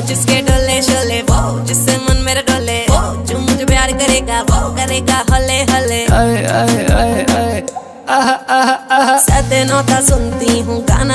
जिसके डोले शोले वो जिससे मन मेरा डोले वो जो मुझे प्यार करेगा वो करेगा हले हले। आए आए आए आए। आहा आहा आहा। सते सुनती हूँ गाना